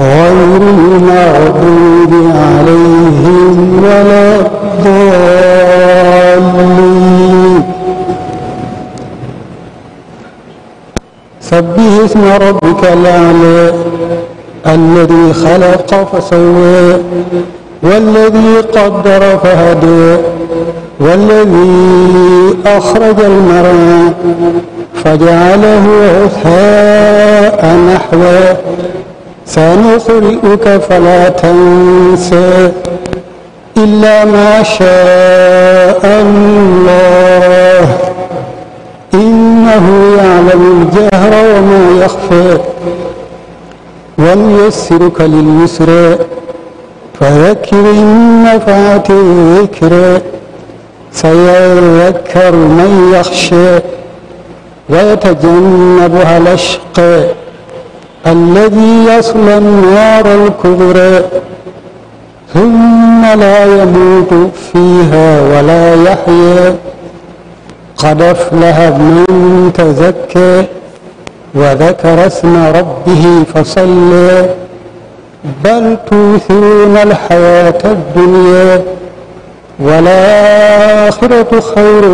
غير المغضوب عليهم ولا الضالين. سبح اسم ربك الأعلى الذي خلق فسوى والذي قدر فهدى والذي أخرج المرعى فجعله غثاء نحوا سنقرئك فلا تنسى إلا ما شاء الله. إنه يعلم الجهر وما يخفى ونيسرك لليسرى فذكر إن نفعت الذكرى. سيذكر من يخشى ويتجنبها الأشقى. الذي يصلى النار الكبرى ثم لا يموت فيها ولا يحيا. قد أفلح من تزكى وذكر اسم ربه فصلى. بل توثرون الحياة الدنيا والآخرة خير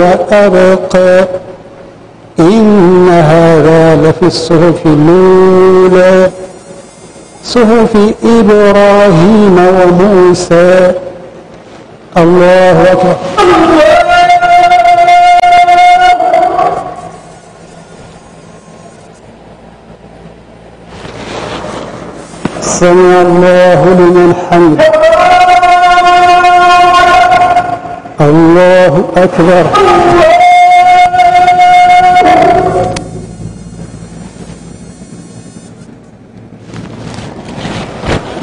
وأبقى. إن هذا لفي الصحف الأولى. صحف إبراهيم وموسى. الله أكبر. سمع الله لمن حمد الله أكبر.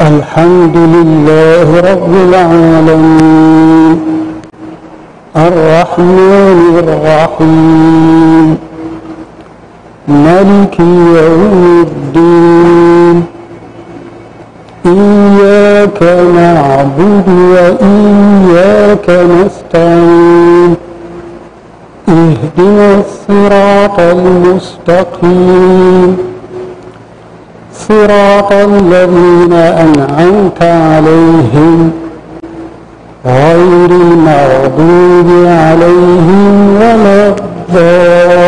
الحمد لله رب العالمين. الرحمن الرحيم. ملك يوم الدين. إياك نعبد وإياك نستعين. اهدنا الصراط المستقيم. صراط الذين أنعمت عليهم غير المغضوب عليهم ولا الضالين.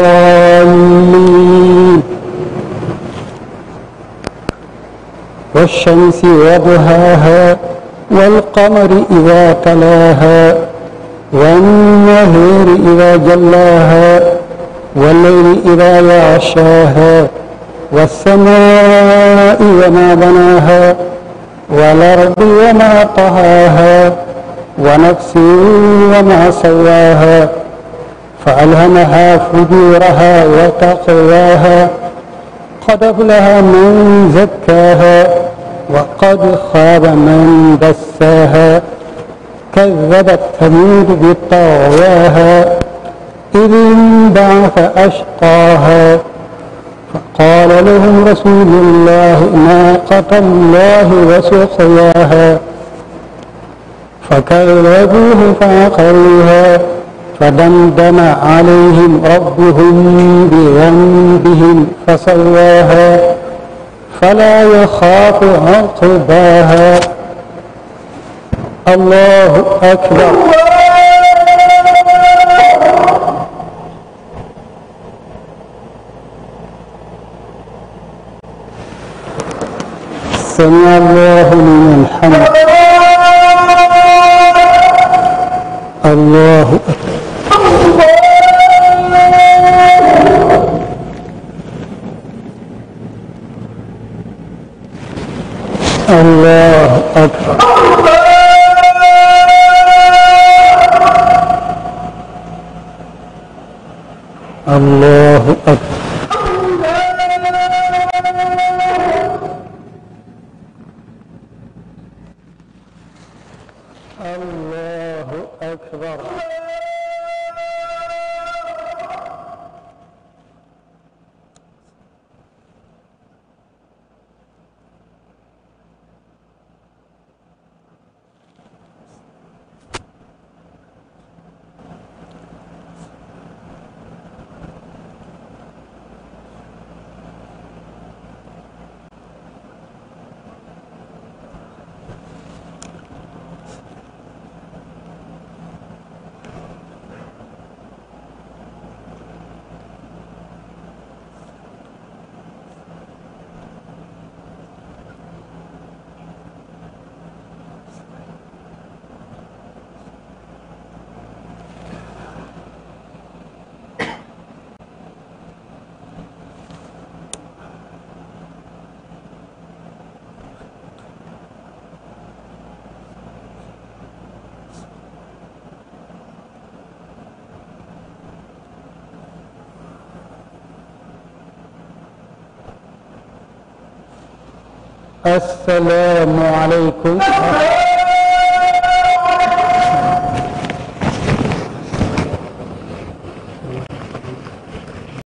والشمس وضحاها والقمر إذا تلاها والنهر إذا جلاها والليل إذا يغشاها والسماء وما بناها والأرض وما طهاها ونفس وما سواها فألهمها فجورها وتقواها قد أفلح من زكاها وقد خاب من دساها كذبت ثمود بطغواها إذ انبعث أشقاها فقال لهم رسول الله ناقة الله وسقياها. فكذبوه فعقروها فدمدم عليهم ربهم بذنبهم فسواها. فلا يخاف عقباها. الله أكبر. سمع الله لمن حمد الله الله أكبر. الله أكبر الله أكبر السلام عليكم.